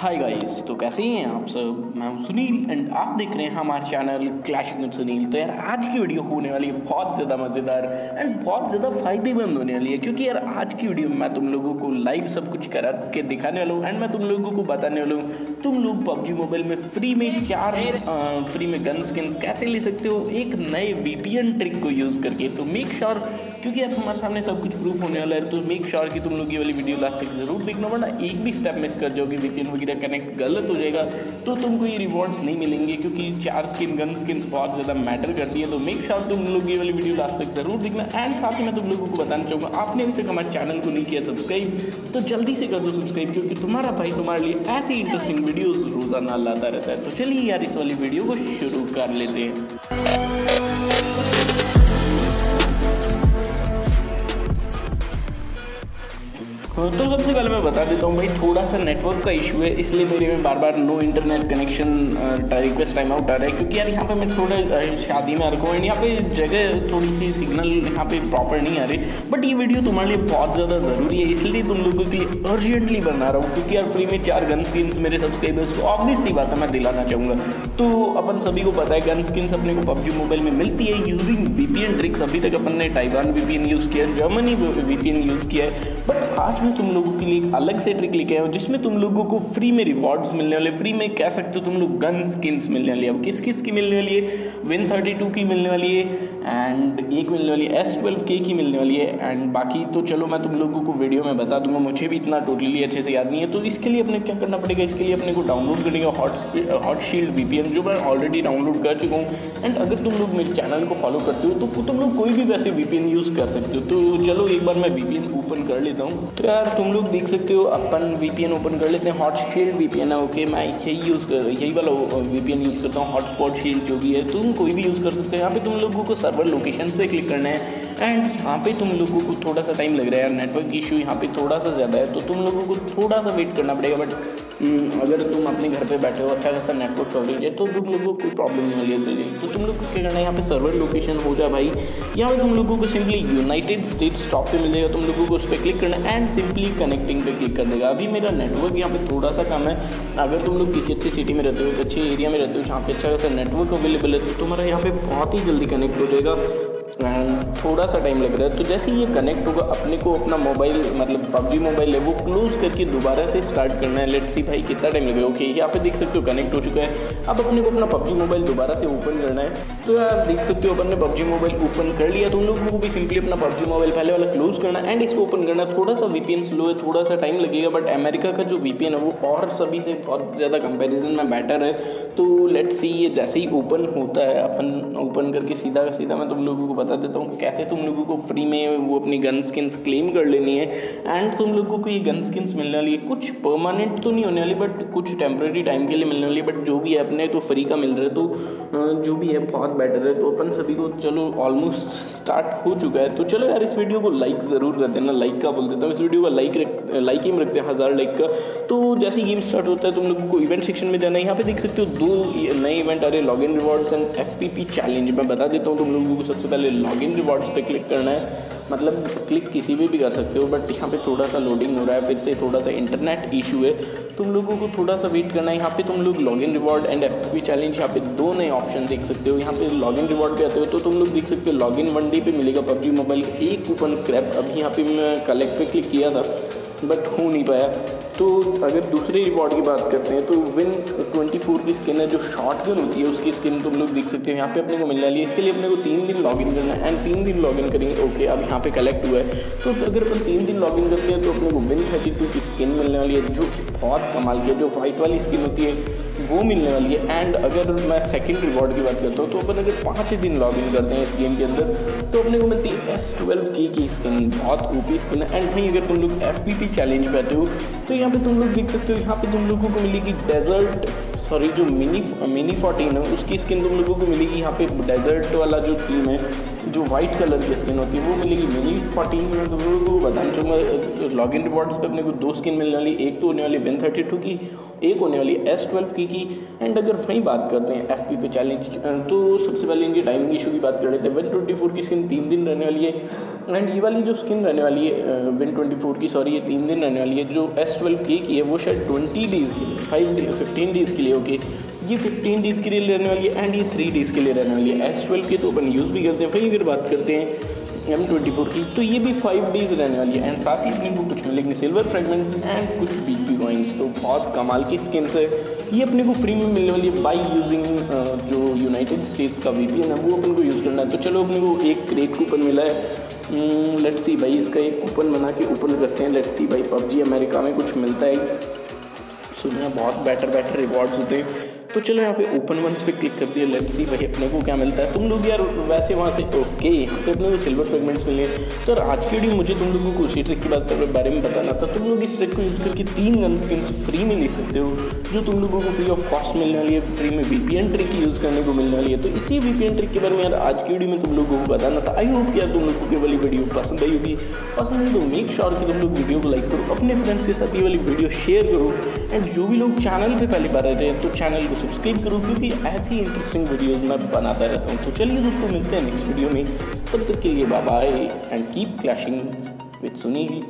Hi guys तो कैसे हैं आप सब? मैं हूँ सुनील एंड आप देख रहे हैं हमारे चैनल क्लैशिक विद सुनील तो यार, आज की वीडियो होने वाली है, बहुत ज़्यादा मज़ेदार एंड बहुत ज़्यादा फ़ायदेमंद होने वाली है। क्योंकि यार, आज की वीडियो में मैं तुम लोगों को लाइव सब कुछ करा के दिखाने वाला हूँ एंड मैं तुम लोगों को बताने वाला हूँ। तुम लोग पबजी मोबाइल में फ्री में चार फ्री में गन स्किन कैसे ले सकते हो? एक नए VPN ट्रिक को यूज़ करके। तो मेक श्योर क्योंकि अब तुम्हारे सामने सब कुछ प्रूफ होने वाला है तो मेक श्योर कि तुम लोग ये वाली वीडियो लास्ट तक ज़रूर देखना, वरना एक भी स्टेप मिस कर जाओगे वीपीएन वगैरह कनेक्ट गलत हो जाएगा तो तुमको ये रिवॉर्ड्स नहीं मिलेंगे, क्योंकि चार स्किन गन स्किन बहुत ज़्यादा मैटर करती है तो मेक श्योर तुम लोग ये वाली वीडियो लास्ट तक ज़रूर देखना एंड साथ ही मैं तुम लोगों को बताना चाहूँगा, आपने अभी तक हमारे चैनल को नहीं किया सब्सक्राइब तो जल्दी से कर दो सब्सक्राइब क्योंकि तुम्हारा भाई तुम्हारे लिए ऐसी इंटरेस्टिंग वीडियोस रोज़ाना लाता रहता है तो चलिए यार इस वाली वीडियो को शुरू कर लेते हैं। तो सबसे पहले मैं बता देता हूँ भाई, थोड़ा सा नेटवर्क का इशू है, इसलिए मेरे में बार बार no internet connection request time out आ रहा है, क्योंकि यार यहाँ पे मैं थोड़ा शादी में आ रखा हूँ एंड यहाँ पे जगह थोड़ी सी सिग्नल यहाँ पे प्रॉपर नहीं आ रही बट ये वीडियो तुम्हारे लिए बहुत ज़्यादा ज़रूरी है, इसलिए तुम लोगों के लिए अर्जेंटली बना रहा हूँ, क्योंकि यार फ्री में चार गन स्किन्स मेरे सब्सक्राइबर्स को ऑब्वियस सी बात है, मैं दिलाना चाहूँगा। तो अपन सभी को पता है गन स्किन्स अपने को पबजी मोबाइल में मिलती है यूजिंग वीपीएन ट्रिक्स अभी तक अपन ने टाइवान वीपीएन यूज़ किया है जर्मनी वीपीएन यूज़ किया है बट आज मैं तुम लोगों के लिए अलग से ट्रिक लेके आया हूँ, जिसमें तुम लोगों को फ्री में रिवॉर्ड्स मिलने वाले फ्री में कह सकते हो तुम लोग गन स्किन्स मिलने वाली अब किस किस की मिलने वाली है? विन थर्टी टू की मिलने वाली है एंड एक मिलने वाली है एस ट्वेल्व के की मिलने वाली है एंड बाकी तो चलो मैं तुम लोगों को वीडियो में बता दूँगा, मुझे भी इतना टोटली अच्छे से याद नहीं है। तो इसके लिए अपने क्या करना पड़ेगा? इसके लिए अपने को डाउनलोड करने का हॉट हॉट शील्ड वी जो मैं ऑलरेडी डाउनलोड कर चुका हूँ। एंड अगर तुम लोग मेरे चैनल को फॉलो करते हो तो तुम लोग कोई भी वैसे वीपीएन यूज़ कर सकते हो। तो चलो एक बार मैं वी ओपन कर लेता हूँ। तो यार, तुम लोग देख सकते हो, अपन वीपीएन ओपन कर लेते हैं हॉट शील्ड वीपीएन है ओके मैं यही यूज़ कर, यही वाला वी वीपीएन यूज़ करता हूँ हॉटस्पॉट शील्ड जो भी है, तुम कोई भी यूज़ कर सकते हो। यहाँ पे तुम लोगों को सर्वर लोकेशन पे क्लिक करना है एंड यहाँ पे तुम लोगों को थोड़ा सा टाइम लग रहा है नेटवर्क इशू यहाँ पे थोड़ा सा ज़्यादा है तो तुम लोगों को थोड़ा सा वेट करना पड़ेगा बट अगर तुम अपने घर पे बैठे हो अच्छा खासा नेटवर्क कवरेज है तो तुम लोगों को कोई प्रॉब्लम नहीं होगी तो तुम लोग को क्या करना है, यहाँ पे सर्वर लोकेशन हो जाए भाई। यहाँ पे तुम लोगों को सिंपली यूनाइटेड स्टेट्स स्टॉप पे मिलेगा तुम लोगों को उस पर क्लिक करना एंड सिंपली कनेक्टिंग पे क्लिक कर देगा। अभी मेरा नेटवर्क यहाँ पे थोड़ा सा कम है। अगर तुम लोग किसी अच्छी सिटी में रहते हो, अच्छे एरिया में रहते हो, जहाँ पे अच्छा खासा नेटवर्क अवेलेबल है तो तुम्हारा यहाँ पे बहुत ही जल्दी कनेक्ट हो जाएगा। एंड थोड़ा सा टाइम लग रहा है। तो जैसे ये कनेक्ट होगा, अपने को अपना मोबाइल मतलब पबजी मोबाइल है, वो क्लोज करके दोबारा से स्टार्ट करना है। लेट सी भाई कितना टाइम लगेगा। ओके यहाँ पे देख सकते हो कनेक्ट हो चुका है। अब अपने को अपना पबजी मोबाइल दोबारा से ओपन करना है। तो यार देख सकते हो अपन ने पबजी मोबाइल ओपन कर लिया। तो उन लोगों को भी सिंपली अपना पबजी मोबाइल पहले वाला क्लोज करना एंड इसको ओपन करना थोड़ा सा वीपीएन स्लो है, थोड़ा सा टाइम लगेगा। बट अमेरिका का जो वीपीएन है, वो और सभी से बहुत ज़्यादा कंपेरिजन में बेटर है। तो लेट सी ये जैसे ही ओपन होता है, अपन ओपन करके सीधा सीधा मैं तुम लोगों को बता देता हूँ कैसे तुम लोगों को फ्री में वो अपनी गन स्किन्स क्लेम कर लेनी है। एंड तुम लोगों को ये गन स्किन्स मिलने वाली है। कुछ परमानेंट तो नहीं होने वाली बट कुछ टेम्प्रेरी टाइम के लिए मिलने वाली बट जो भी है अपने तो फ्री का मिल रहा है तो जो भी है बहुत बेटर है। तो अपन सभी को चलो ऑलमोस्ट स्टार्ट हो चुका है। तो चलो यार, इस वीडियो को लाइक ज़रूर कर देना। लाइक का बोल देता हूँ। इस वीडियो का लाइक लाइक ही में रखते हैं, हज़ार लाइक का। तो जैसे गेम स्टार्ट होता है, तुम लोगों को इवेंट सेक्शन में जाना है। यहाँ पे देख सकते हो दो नए इवेंट आ रहे log in rewards and F challenge मैं बता देता हूँ तुम लोगों को सबसे पहले लॉग इन रिवॉर्ड्स पे क्लिक करना है। मतलब क्लिक किसी भी भी कर सकते हो बट यहाँ पे थोड़ा सा लोडिंग हो रहा है, फिर से थोड़ा सा इंटरनेट इशू है। तुम लोगों को थोड़ा सा वेट करना है। यहाँ पे तुम लोग login reward and F P challenge यहाँ पे दो नए ऑप्शन देख सकते हो। यहाँ पे लॉगिन रिवॉर्ड पे आते हो तो तुम लोग देख सकते हो लॉगिन वन डे पे मिलेगा पबजी मोबाइल एक कूपन स्क्रैप अभी यहाँ पे मैं कलेक्ट पे क्लिक किया था बट हो नहीं पाया। तो अगर दूसरे रिवॉर्ड की बात करते हैं तो विन 24 की स्किन है, जो शॉर्ट गन होती है, उसकी स्किन तुम लोग देख सकते हो, यहाँ पे अपने को मिलने वाली है। इसके लिए अपने को तीन दिन लॉगिन करना है एंड तीन दिन लॉगिन करेंगे। ओके अब यहाँ पे कलेक्ट हुआ है। तो अगर अपन तीन दिन लॉगिन करते हैं तो अपने को विन थर्टी की स्किन मिलने वाली है, जो बहुत कमाल की है, जो वाइट वाली स्किन होती है। वो मिलने वाली है। एंड अगर मैं सेकेंड रिवॉर्ड की बात करता हूँ तो अपन अगर पाँच दिन लॉग इन करते हैं इस गेम के अंदर तो अपने को मिलती है एस ट्वेल्व की की स्किन बहुत ऊपी स्किन है। एंड वहीं अगर तुम लोग एफ़ पी पी चैलेंज पे आते हो तो यहाँ पे तुम लोग देख सकते हो, यहाँ पे तुम लोगों को मिलेगी डेजर्ट सॉरी जो मिनी मिनी फोर्टीन है, उसकी स्किन तुम लोगों को मिलेगी। यहाँ पे डेजर्ट वाला जो थीम है जो वाइट कलर की स्किन होती है, वो मिलेगी। मिली फोर्टीन में तो वो बताना चाहूँगा लॉग इन रिवॉर्ड्स पर अपने को दो स्किन मिलने वाली, एक तो होने वाली वन थर्टी टू की, एक होने वाली एस ट्वेल्व की की। एंड अगर वहीं बात करते हैं एफ़ पी पे चैलेंज तो सबसे पहले इनकी टाइमिंग इशू की बात कर रहे थे। वन ट्वेंटी फोर की स्किन तीन दिन रहने वाली है। एंड ये वाली जो स्किन रहने वाली है वन ट्वेंटी फोर की सॉरी ये तीन दिन रहने वाली है, जो एस ट्वेल्व की की है, वो शायद ट्वेंटी डेज़ के लिए फाइव डे फिफ्टीन डेज़ के लिए ओके ये फिफ्टीन डेज़ के लिए रहने वाली है एंड ये थ्री डेज़ के लिए रहने वाली है। एस ट्वेल्व की तो अपन यूज़ भी करते हैं फिर अगर बात करते हैं एम ट्वेंटी फोर की। तो ये भी फाइव डेज़ रहने वाली है। एंड साथ ही अपने को कुछ मिलेंगे सिल्वर फ्रेगमेंट्स एंड कुछ बी पी कॉइन्स तो बहुत कमाल की स्किन्स है ये अपने को फ्री में मिलने वाली है बाई यूजिंग जो यूनाइटेड स्टेट्स का वी है वो अपन को यूज़ करना है। तो चलो अपने को एक क्रेट कूपन मिला है। लेट्स hmm, सी भाई इसका एक कूपन बना के ओपन करते हैं। लेट्स सी भाई पबजी अमेरिका में कुछ मिलता है। सुनना बहुत बेटर बेटर रिवॉर्ड्स होते हैं। तो चलो यहाँ पे ओपन वंस पे क्लिक कर दिया लेट्स सी भाई अपने को क्या मिलता है। तुम लोग यार वैसे वहाँ से ओके पे अपने को सिल्वर फ्रेगमेंट्स मिले। तो आज के वीडियो मुझे तुम लोगों को उसी ट्रिक की बात कर बारे में बताना था। तुम लोग इस ट्रिक को यूज़ करके तीन गन स्किन फ्री में ले सकते हो, जो तुम लोगों को फ्री ऑफ़ कॉस्ट मिलने वाली है फ्री में वीपीएन ट्रिक यूज़ करने को मिलने वाली है। तो इसी वीपीएन ट्रिक के बारे में यार आज की वीडियो में तुम लोगों को बताना था। आई होप यार तुम लोगों की वाली वीडियो पसंद आई होगी। पसंद है तो मेक श्योर कि तुम लोग वीडियो को लाइक करो, अपने फ्रेंड्स के साथ ये वाली वीडियो शेयर करो। एंड जो भी लोग चैनल पर पहली बार आ रहे हैं तो चैनल को सब्सक्राइब करो, क्योंकि ऐसी इंटरेस्टिंग वीडियोज़ मैं बनाता रहता हूँ। तो चलिए दोस्तों, मिलते हैं नेक्स्ट वीडियो में। तब तक के लिए bye and keep clashing with Sunil